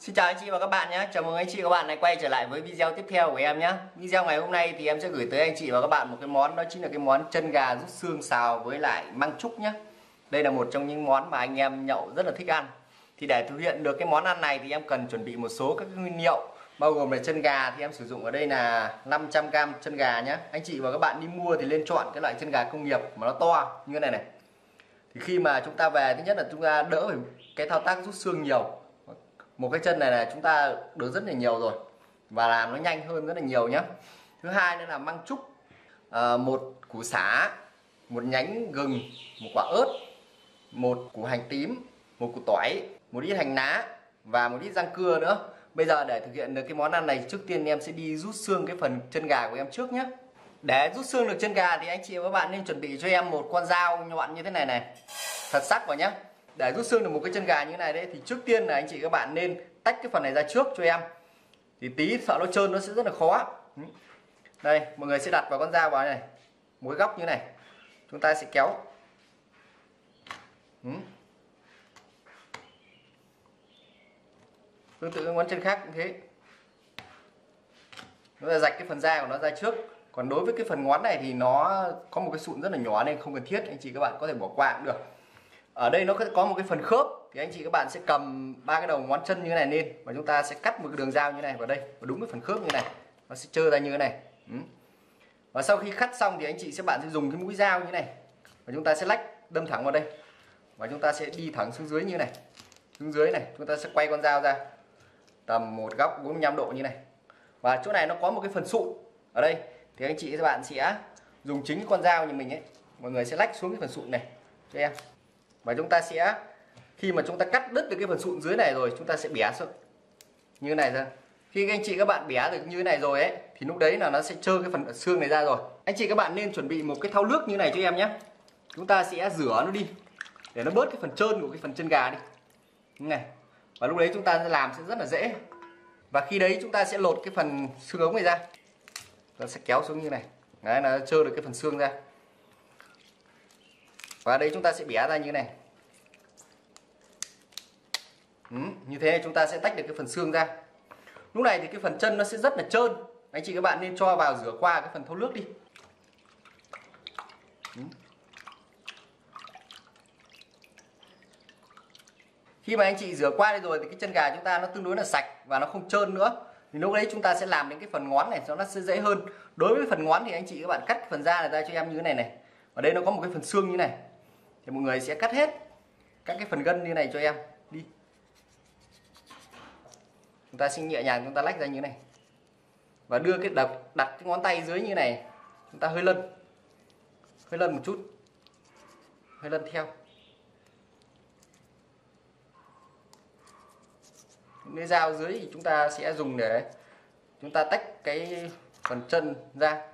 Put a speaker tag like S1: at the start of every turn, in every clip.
S1: Xin chào anh chị và các bạn nhé. Chào mừng anh chị và các bạn này quay trở lại với video tiếp theo của em nhé. Video ngày hôm nay thì em sẽ gửi tới anh chị và các bạn một cái món, Đó chính là cái món chân gà rút xương xào với lại măng trúc nhé. Đây là một trong những món mà anh em nhậu rất là thích ăn. Thì để thực hiện được cái món ăn này thì em cần chuẩn bị một số các nguyên liệu, Bao gồm là chân gà thì em sử dụng ở đây là 500g chân gà nhé. Anh chị và các bạn đi mua thì lên chọn cái loại chân gà công nghiệp mà nó to như thế này này. Thì khi mà chúng ta về, thứ nhất là chúng ta đỡ phải cái thao tác rút xương nhiều một cái chân này là chúng ta được rất là nhiều rồi và làm nó nhanh hơn rất là nhiều nhé thứ hai nữa là măng trúc à, một củ xả một nhánh gừng một quả ớt một củ hành tím một củ tỏi một ít hành lá và một ít rang cưa nữa. Bây giờ để thực hiện được cái món ăn này trước tiên em sẽ đi rút xương cái phần chân gà của em trước nhé để rút xương được chân gà thì anh chị và các bạn nên chuẩn bị cho em một con dao nhọn như thế này này. Thật sắc vào nhé để rút xương được một cái chân gà như thế này đấy, thì trước tiên là anh chị các bạn nên tách cái phần này ra trước cho em. Thì tí sợ nó trơn nó sẽ rất là khó. Đây, mọi người sẽ đặt vào con dao vào này. Một cái góc như này. Chúng ta sẽ kéo. Ừ. Tương tự ngón chân khác cũng thế. Nó là rạch cái phần da của nó ra trước. Còn đối với cái phần ngón này thì nó có một cái sụn rất là nhỏ nên không cần thiết, anh chị các bạn có thể bỏ qua cũng được ở đây nó có một cái phần khớp. Thì anh chị các bạn sẽ cầm ba cái đầu ngón chân như thế này lên và chúng ta sẽ cắt một cái đường dao như này vào đây. Và đúng cái phần khớp như này. Nó sẽ trơ ra như thế này. Ừ. và sau khi cắt xong thì anh chị sẽ bạn sẽ dùng cái mũi dao như này. Và chúng ta sẽ lách đâm thẳng vào đây. Và chúng ta sẽ đi thẳng xuống dưới như này. Xuống dưới này. Chúng ta sẽ quay con dao ra. Tầm một góc 45 độ như này. Và chỗ này nó có một cái phần sụn ở đây. Thì anh chị các bạn sẽ dùng chính con dao như mình ấy. Mọi người sẽ lách xuống cái phần sụn này. Cho em và chúng ta sẽ, khi mà chúng ta cắt đứt được cái phần sụn dưới này rồi, chúng ta sẽ bẻ xuống. Như này ra khi các anh chị các bạn bẻ được như thế này rồi ấy, thì lúc đấy là nó sẽ trơ cái phần xương này ra rồi. Anh chị các bạn nên chuẩn bị một cái thau nước như này cho em nhé. Chúng ta sẽ rửa nó đi, để nó bớt cái phần trơn của cái phần chân gà đi. Như này. Và lúc đấy chúng ta sẽ làm sẽ rất là dễ. Và khi đấy chúng ta sẽ lột cái phần xương ống này ra. Nó sẽ kéo xuống như này. Đấy là trơ được cái phần xương ra và đây chúng ta sẽ bẻ ra như này. Ừ, như thế chúng ta sẽ tách được cái phần xương ra. Lúc này thì cái phần chân nó sẽ rất là trơn. Anh chị các bạn nên cho vào rửa qua cái phần thau nước đi. Ừ. khi mà anh chị rửa qua đây rồi thì cái chân gà chúng ta nó tương đối là sạch và nó không trơn nữa. Thì lúc đấy chúng ta sẽ làm đến cái phần ngón này cho nó sẽ dễ hơn. Đối với phần ngón thì anh chị các bạn cắt phần da này ra cho em như thế này này. Ở đây nó có một cái phần xương như này thì mọi người sẽ cắt hết các cái phần gân như này cho em. Đi. Chúng ta sẽ nhẹ nhàng chúng ta lách ra như này. Và đưa cái đặt đặt cái ngón tay dưới như này. Chúng ta hơi lân. Hơi lân một chút. Hơi lân theo. Cái dao dưới thì chúng ta sẽ dùng để chúng ta tách cái phần chân ra.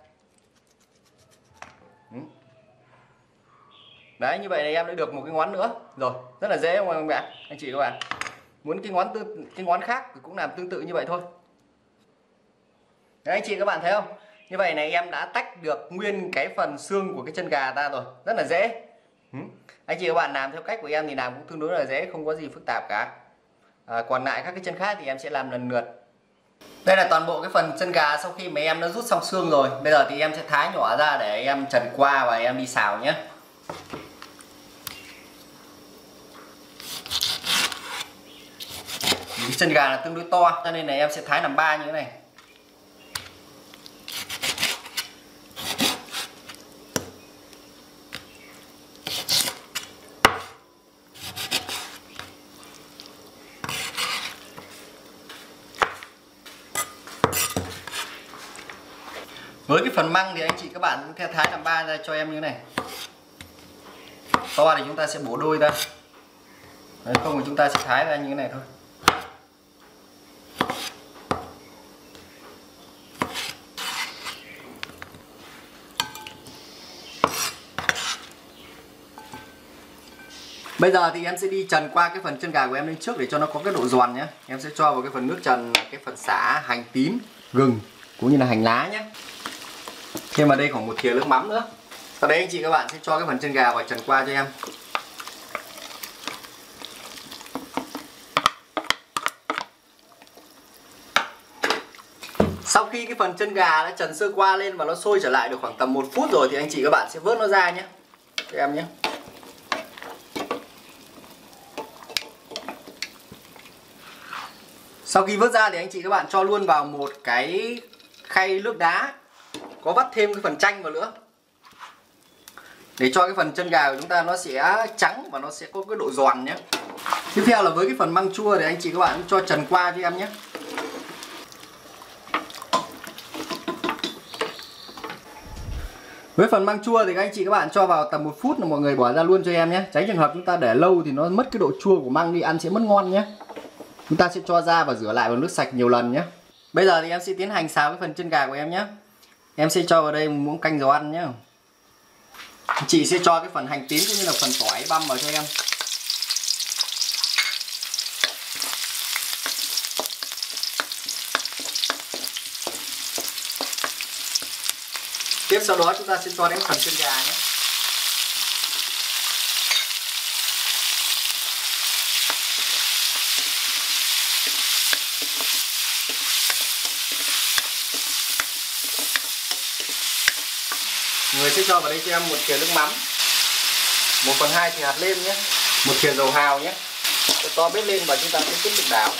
S1: Đấy như vậy là em đã được một cái ngón nữa. Rồi rất là dễ không anh bạn anh chị các bạn. Muốn cái ngón tư cái ngón khác thì cũng làm tương tự như vậy thôi. Đấy anh chị các bạn thấy không? Như vậy này em đã tách được nguyên cái phần xương của cái chân gà ta rồi. Rất là dễ. Ừ. anh chị các bạn làm theo cách của em thì làm cũng tương đối là dễ không có gì phức tạp cả. À, còn lại các cái chân khác thì em sẽ làm lần lượt. Đây là toàn bộ cái phần chân gà sau khi mà em đã rút xong xương rồi. Bây giờ thì em sẽ thái nhỏ ra để em trần qua và em đi xào nhé. Chân gà là tương đối to cho nên là em sẽ thái làm ba như thế này. Với cái phần măng thì anh chị các bạn cũng theo thái làm ba ra cho em như thế này. To thì chúng ta sẽ bổ đôi ra. Đấy, không thì chúng ta sẽ thái ra như thế này thôi. Bây giờ thì em sẽ đi trần qua cái phần chân gà của em lên trước để cho nó có cái độ giòn nhé Em sẽ cho vào cái phần nước trần cái phần xả, hành tím, gừng cũng như là hành lá nhé Thêm vào đây khoảng một thìa nước mắm nữa. Sau đấy anh chị các bạn sẽ cho cái phần chân gà vào trần qua cho em. Sau khi cái phần chân gà đã trần sơ qua lên và nó sôi trở lại được khoảng tầm 1 phút rồi thì anh chị các bạn sẽ vớt nó ra nhé các em nhé sau khi vớt ra thì anh chị các bạn cho luôn vào một cái khay nước đá, có vắt thêm cái phần chanh vào nữa. Để cho cái phần chân gà của chúng ta nó sẽ trắng và nó sẽ có cái độ giòn nhé. Tiếp theo là với cái phần măng chua thì anh chị các bạn cho trần qua cho em nhé. Với phần măng chua thì các anh chị các bạn cho vào tầm một phút là mọi người bỏ ra luôn cho em nhé. Tránh trường hợp chúng ta để lâu thì nó mất cái độ chua của măng đi, ăn sẽ mất ngon nhé chúng ta sẽ cho ra và rửa lại bằng nước sạch nhiều lần nhé. Bây giờ thì em sẽ tiến hành xào cái phần chân gà của em nhé. Em sẽ cho vào đây một muỗng canh dầu ăn nhé. Chị sẽ cho cái phần hành tím cũng như là phần tỏi băm vào cho em. Tiếp sau đó chúng ta sẽ cho đến phần chân gà nhé. Người sẽ cho vào đây cho em một thìa nước mắm. Một phần hai thì hạt lêm nhé. Một thìa dầu hào nhé. Cho to bếp lên và chúng ta sẽ tiếp tục đảo.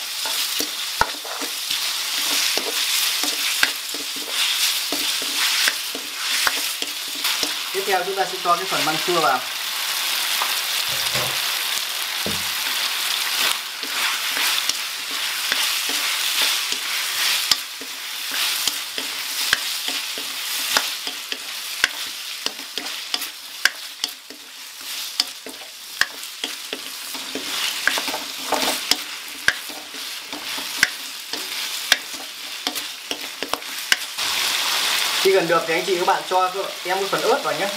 S1: Tiếp theo chúng ta sẽ cho cái phần măng chua vào. Khi gần được thì anh chị các bạn cho em một phần ớt vào nhé.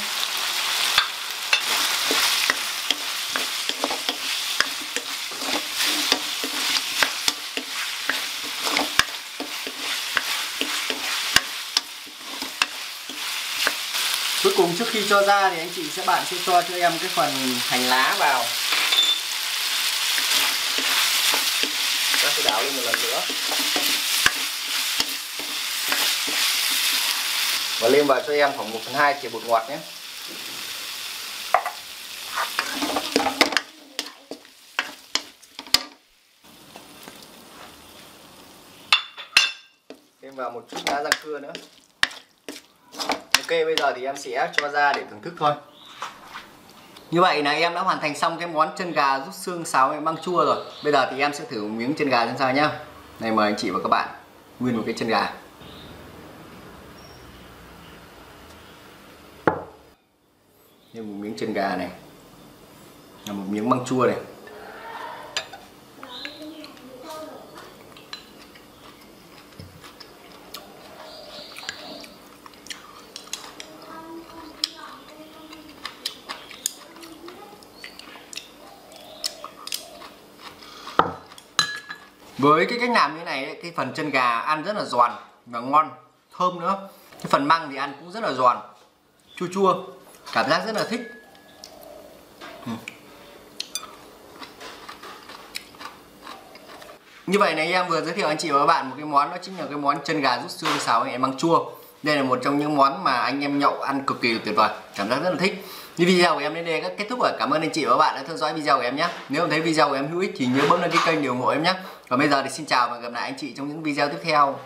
S1: Cuối cùng trước khi cho ra thì anh chị sẽ bạn sẽ cho cho em cái phần hành lá vào. Ta sẽ đảo lên một lần nữa. Và lên vào cho em khoảng 1 phần 2 thìa bột ngọt nhé. Thêm vào một chút lá rang cưa nữa. Ok, bây giờ thì em sẽ cho ra để thưởng thức thôi. Như vậy là em đã hoàn thành xong cái món chân gà rút xương xào em măng chua rồi. Bây giờ thì em sẽ thử một miếng chân gà xem sao nhá. Này, mời anh chị và các bạn nguyên một cái chân gà. Thêm một miếng chân gà này. Là một miếng măng chua này. Với cái cách làm như này cái phần chân gà ăn rất là giòn và ngon. Thơm nữa. Cái phần măng thì ăn cũng rất là giòn. Chua chua cảm giác rất là thích. Ừ. như vậy này, em vừa giới thiệu anh chị và các bạn một cái món, đó chính là cái món chân gà rút xương xào với măng chua. Đây là một trong những món mà anh em nhậu ăn cực kỳ tuyệt vời. Cảm giác rất là thích. Như video của em đến đây đã kết thúc rồi. Cảm ơn anh chị và các bạn đã theo dõi video của em nhé. Nếu thấy video của em hữu ích thì nhớ bấm đăng ký kênh để ủng hộ em nhé. Và bây giờ thì xin chào và gặp lại anh chị trong những video tiếp theo.